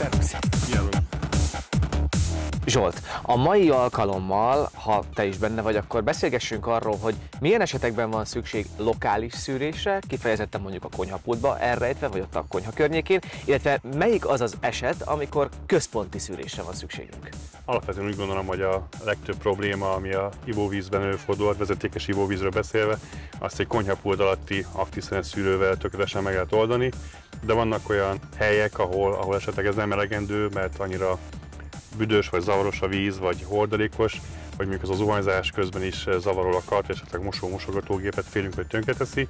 Szervusz! Zsolt, a mai alkalommal, ha te is benne vagy, akkor beszélgessünk arról, hogy milyen esetekben van szükség lokális szűrésre, kifejezetten mondjuk a konyhapultba elrejtve, vagy ott a konyha környékén, illetve melyik az az eset, amikor központi szűrésre van szükségünk? Alapvetően úgy gondolom, hogy a legtöbb probléma, ami a ivóvízben előfordul, vezetékes ivóvízről beszélve, azt egy konyhapult alatti aktív szűrővel tökéletesen meg lehet oldani, de vannak olyan helyek, ahol, ahol esetleg ez nem elegendő, mert annyira büdös vagy zavaros a víz, vagy hordalékos, vagy mondjuk az a zuhanyzás közben is zavarol a kart, esetleg mosó-mosogatógépet félünk, hogy tönkreteszi.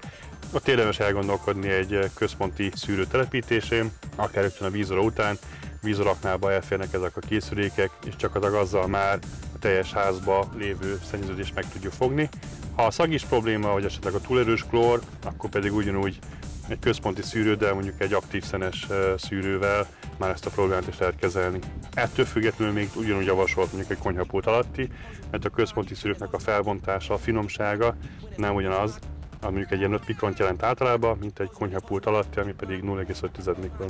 Ott érdemes elgondolkodni egy központi szűrő telepítésén, akár rögtön a vízora után, vízoraknába elférnek ezek a készülékek, és csak az azzal már a teljes házba lévő szennyeződést meg tudjuk fogni. Ha a szag is probléma, vagy esetleg a túlerős klór, akkor pedig ugyanúgy egy központi szűrőddel, mondjuk egy aktív szenes szűrővel már ezt a problémát is lehet kezelni. Ettől függetlenül még ugyanúgy javasolt mondjuk egy konyhapult alatti, mert a központi szűrőknek a felbontása, a finomsága nem ugyanaz, ami mondjuk egy ilyen 5 mikront jelent általában, mint egy konyhapult alatti, ami pedig 0,5 mikron.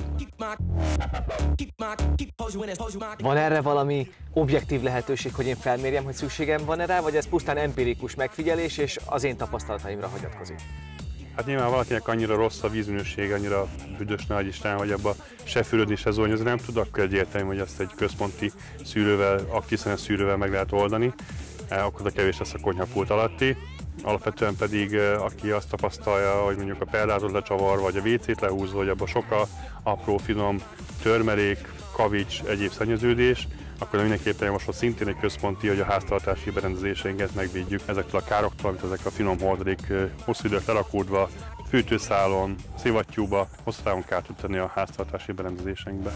Van erre valami objektív lehetőség, hogy én felmérjem, hogy szükségem van erre, vagy ez pusztán empirikus megfigyelés, és az én tapasztalataimra hagyatkozik? Hát nyilván valakinek annyira rossz a vízminőség, annyira büdös nagy Isten, hogy abba se fürödni, se zolnyozni nem tud, akkor egyértelmű, hogy azt egy központi szűrővel, aktív szűrővel meg lehet oldani, e, akkor a kevés lesz a konyhapult alatti. Alapvetően pedig, e, aki azt tapasztalja, hogy mondjuk a pellázot lecsavar, vagy a WC-t lehúzva, hogy abban sok a apró, finom törmelék, kavics, egyéb szennyeződés, akkor mindenképpen javaslom szintén egy központi, hogy a háztartási berendezéseinket megvédjük ezektől a károktól, amit ezek a finom hordalék hosszú időt lerakódva, fűtőszálon, szivattyúba, hosszú távon kárt tud tenni a háztartási berendezéseinkbe.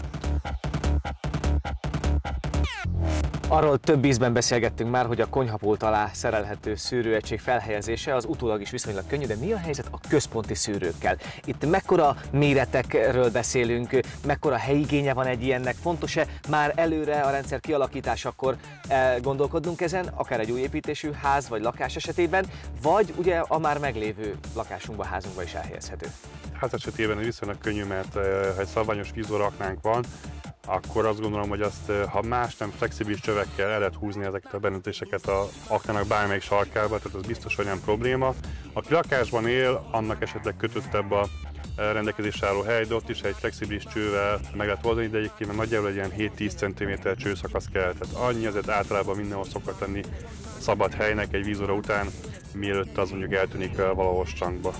Arról több ízben beszélgettünk már, hogy a konyhapult alá szerelhető szűrőegység felhelyezése az utólag is viszonylag könnyű, de mi a helyzet a központi szűrőkkel? Itt mekkora méretekről beszélünk, mekkora helyigénye van egy ilyennek, fontos-e már előre a rendszer kialakításakor gondolkodnunk ezen, akár egy új építésű ház vagy lakás esetében, vagy ugye a már meglévő lakásunkba, házunkba is elhelyezhető? Ház esetében viszonylag könnyű, mert eh, ha egy szabványos vízoraknánk van, akkor azt gondolom, hogy azt, ha más nem flexibilis csövekkel el lehet húzni ezeket a bennetéseket a aknának bármelyik sarkába, tehát az biztos, hogy nem probléma. Aki lakásban él, annak esetleg kötöttebb a rendelkezésre álló hely, de ott is egy flexibilis csővel meg lehet oldani, de egyébként már nagyjából egy ilyen 7-10 cm csőszakasz kell. Tehát annyi azért általában mindenhol szokott tenni szabad helynek egy vízóra után, mielőtt az mondjuk eltűnik valahol strandba.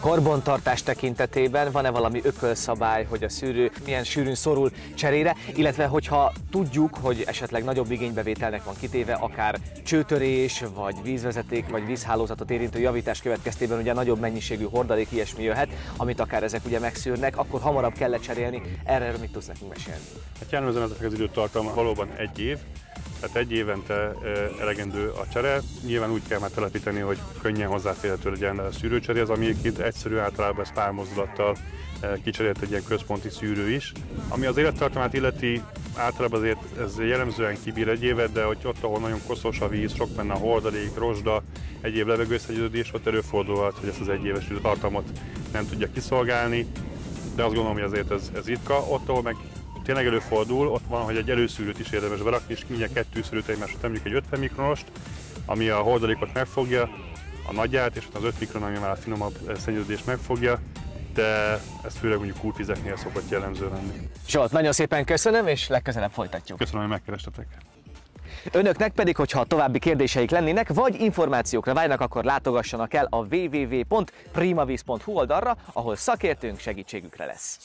Karbontartás tekintetében van-e valami ökölszabály, hogy a szűrő milyen sűrűn szorul cserére, illetve hogyha tudjuk, hogy esetleg nagyobb igénybevételnek van kitéve, akár csőtörés, vagy vízvezeték, vagy vízhálózatot érintő javítás következtében ugye nagyobb mennyiségű hordalék ilyesmi jöhet, amit akár ezek ugye megszűrnek, akkor hamarabb kell lecserélni. Erre mit tudsz nekünk mesélni? Hát jellemzően ezek az időtartalma valóban egy év, tehát egy évente elegendő a csere. Nyilván úgy kell már telepíteni, hogy könnyen hozzáférhető legyen a szűrőcseré, az ami egyébként egyszerű, általában ez pár mozdulattal kicserélt egy ilyen központi szűrő is. Ami az élettartamát illeti, általában azért ez jellemzően kibír egy évet, de hogy ott, ahol nagyon koszos a víz, sok benne a hordalék, rozsda, egyéb levegőszennyeződés, ott előfordulhat, hogy ezt az egyéves tartalmat nem tudja kiszolgálni, de azt gondolom, hogy azért ez, ez ritka. Ott, ahol meg tényleg előfordul, ott van, hogy egy előszűrőt is érdemes berakni, és mindjárt kettő szűrőt egymásra mondjuk egy 50 mikronost, ami a hordalékot megfogja, a nagyját, és az 5 mikron, ami már a finomabb szennyeződést megfogja, de ez főleg mondjuk kútvizeknél szokott jellemző lenni. Zsolt, nagyon szépen köszönöm, és legközelebb folytatjuk. Köszönöm, hogy megkerestetek. Önöknek pedig, hogyha további kérdéseik lennének, vagy információkra vágynak, akkor látogassanak el a www.primavis.hu oldalra, ahol szakértőnk segítségükre lesz.